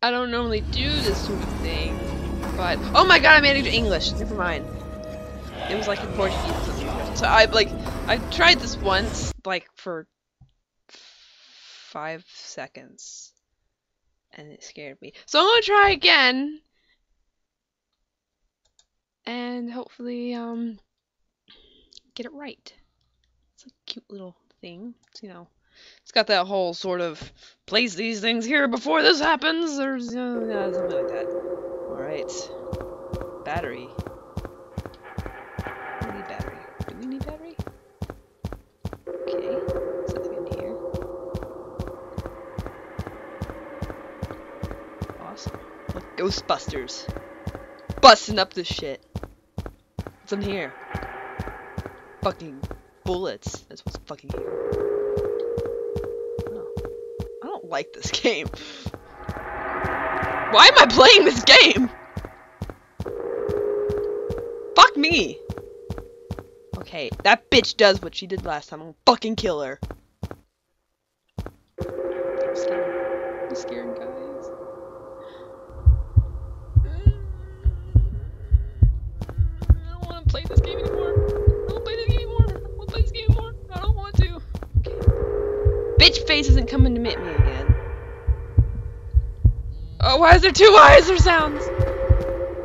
I don't normally do this sort of thing, but oh my god, I it English. Never mind. It was like in Portuguese. So I like I tried this once, like for five seconds, and it scared me. So I'm gonna try again, and hopefully um get it right. It's a cute little thing. It's, you know, it's got that whole sort of place these things here before this happens. There's uh, yeah, something like that. All right, battery. We need battery. Do we need battery? Okay, something in here. Awesome. Like Ghostbusters. Busting up this shit. What's in here? Fucking bullets. That's what's fucking here. I like this game. Why am I playing this game? Fuck me. Okay, that bitch does what she did last time. I'm gonna fucking kill her. I'm scared. I'm scared, guys. I don't want to play this game anymore. I don't play this game anymore. I don't play this game anymore. I don't want to. Okay. Bitch face isn't coming to meet me again. Oh, why is there two eyes or sounds?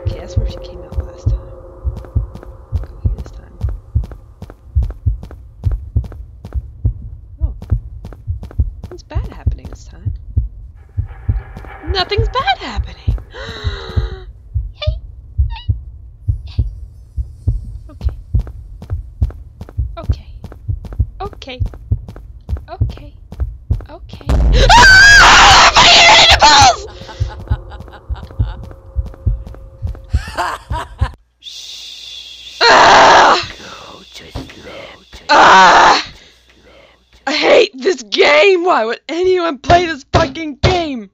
Okay, that's where she came out last time. Go here this time. Oh. Nothing's bad happening this time. Nothing's bad happening! Okay. Okay. Okay. Okay. Ah! My mandibles! Ah! Ah! I hate this game! Why would anyone play this fucking game?